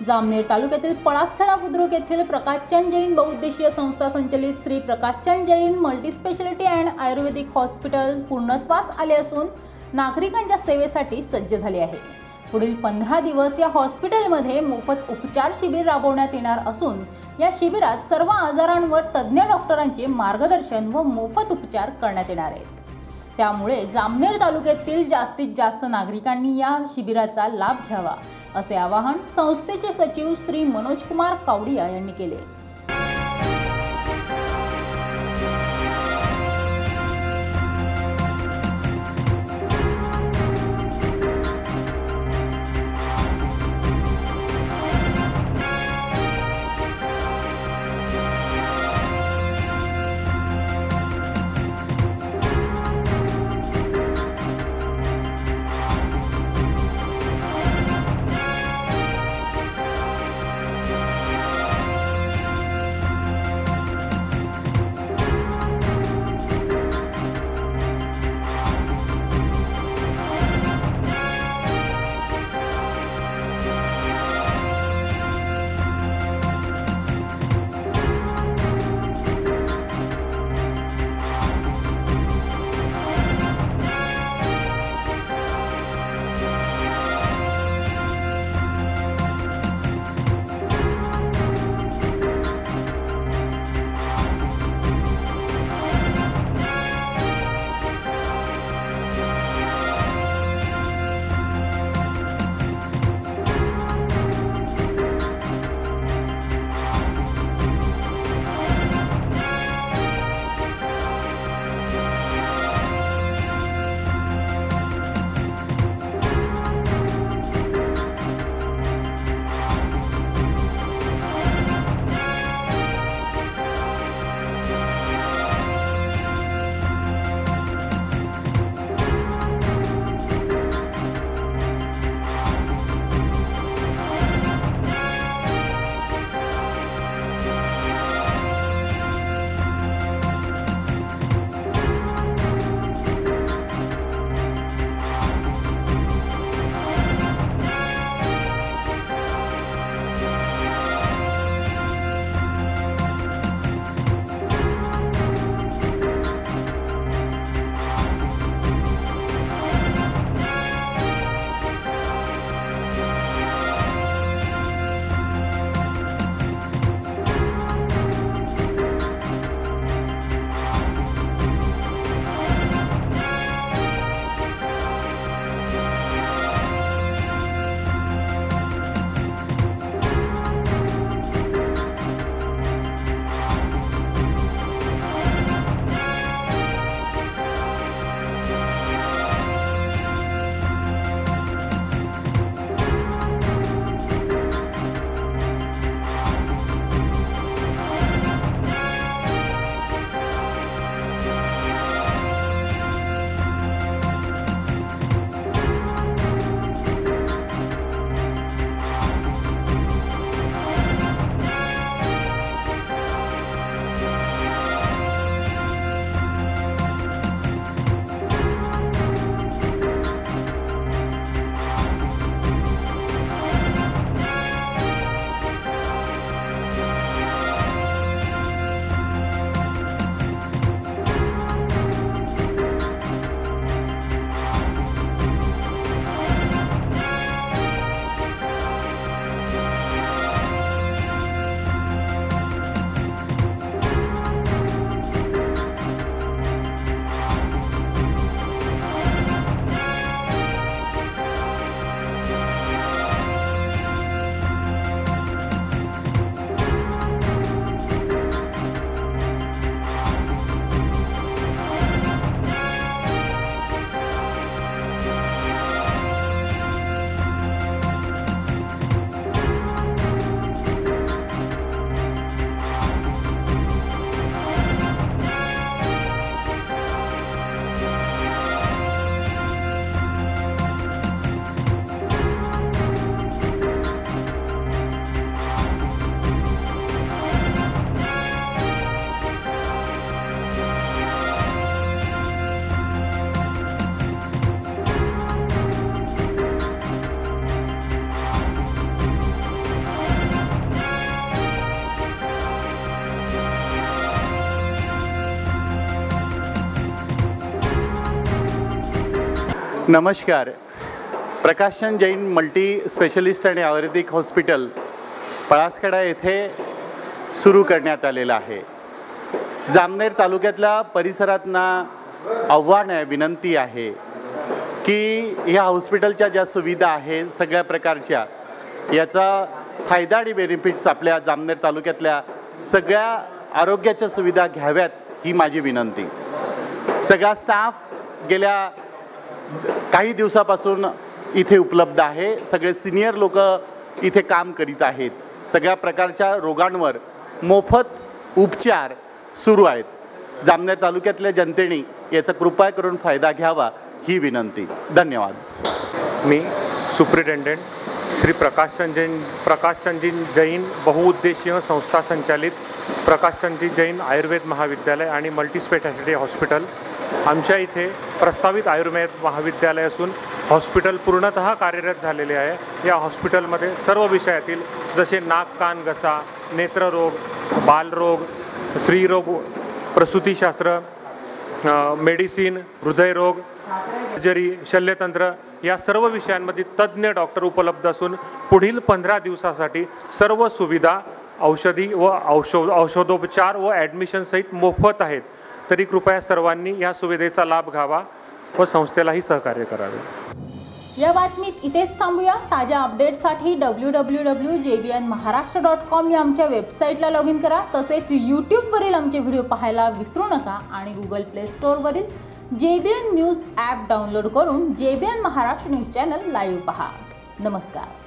जामनेर तालुक्यातील पळासखेडा बुद्रुक येथील प्रकाशचंद जैन बहुउद्देशीय संस्था संचलित Shri Prakashchand Jain multispeciality and ayurvedic hospital पूर्णत्वास आले असून नागरिकांच्या सेवेसाठी सज्ज झाले आहे. पुढील पंधरा दिवस या हॉस्पिटलमध्ये मोफत उपचार शिबिर राबवण्यात येणार असून या शिबिरात सर्व आजारांवर तज्ज्ञ डॉक्टरांचे मार्गदर्शन व मोफत उपचार करण्यात येणार आहेत. त्यामुळे जामनेर तालुक्यातील जास्तीत जास्त नागरिकांनी या शिबिराचा लाभ घ्यावा असे आवाहन संस्थेचे सचिव श्री मनोजकुमार कावडिया यांनी केले. नमस्कार. प्रकाशन जैन मल्टी स्पेशलिस्ट आणि आयुर्वेदिक हॉस्पिटल पळासखेडा येथे सुरू करण्यात आलेलं आहे. जामनेर तालुक्यातल्या परिसरातना आव्हान आहे विनंती आहे की ह्या हॉस्पिटलच्या ज्या सुविधा आहेत सगळ्या प्रकारच्या याचा फायदा आणि बेनिफिट्स आपल्या जामनेर तालुक्यातल्या सगळ्या आरोग्याच्या सुविधा घ्याव्यात ही माझी विनंती. सगळा स्टाफ गेल्या काही दिवसापासून इथे उपलब्ध आहे. सगळे सिनियर लोक इथे काम करीत आहेत. सगळ्या प्रकारच्या रोगांवर मोफत उपचार सुरू आहेत. जामनेर तालुक्यातल्या जनतेने याचा कृपा करून फायदा घ्यावा ही विनंती. धन्यवाद. मी सुप्रिटेंडेंट श्री प्रकाशचंद प्रकाश प्रकाशचंदजी जैन बहुउद्देशीय संस्था संचालित प्रकाशचंदजी जैन आयुर्वेद महाविद्यालय आणि मल्टीस्पेशालिटी हॉस्पिटल आमच्या इथे प्रस्तावित आयुर्वेद महाविद्यालय असून हॉस्पिटल पूर्णतः कार्यरत झालेले आहे. या हॉस्पिटलमध्ये सर्व विषयातील जसे नाक कान घसा नेत्ररोग बालरोग स्त्रीरोग प्रसूतीशास्त्र मेडिसिन हृदयरोग सर्जरी शल्यतंत्र या सर्व विषयांमध्ये तज्ज्ञ डॉक्टर उपलब्ध असून पुढील पंधरा दिवसासाठी सर्व सुविधा औषधी व औषध औषधोपचार व ॲडमिशनसहित मोफत आहेत. तरी कृपया सर्वांनी या सुविधेचा लाभ घ्यावा व संस्थेलाही सहकार्य करावे. या बातमीत इथेच थांबूया. ताज्या अपडेटसाठी W W W J B N Maharashtra dot com या आमच्या वेबसाईटला लॉग इन करा. तसेच यूट्यूबवरील आमचे व्हिडिओ पाहायला विसरू नका आणि Google play स्टोअरवरील J B N news app download करून J B N Maharashtra news channel live पहा. नमस्कार.